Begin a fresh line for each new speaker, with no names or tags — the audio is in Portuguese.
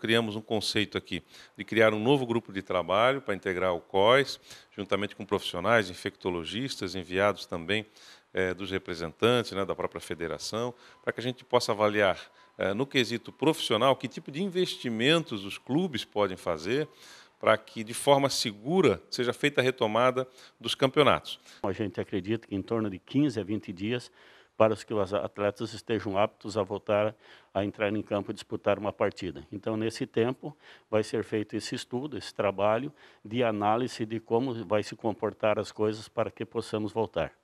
criamos um conceito aqui de criar um novo grupo de trabalho para integrar o COIS, juntamente com profissionais, infectologistas, enviados também é, dos representantes né, da própria federação, para que a gente possa avaliar é, no quesito profissional que tipo de investimentos os clubes podem fazer para que, de forma segura, seja feita a retomada dos campeonatos.
A gente acredita que em torno de 15 a 20 dias para que os atletas estejam aptos a voltar a entrar em campo e disputar uma partida. Então, nesse tempo, vai ser feito esse estudo, esse trabalho de análise de como vai se comportar as coisas para que possamos voltar.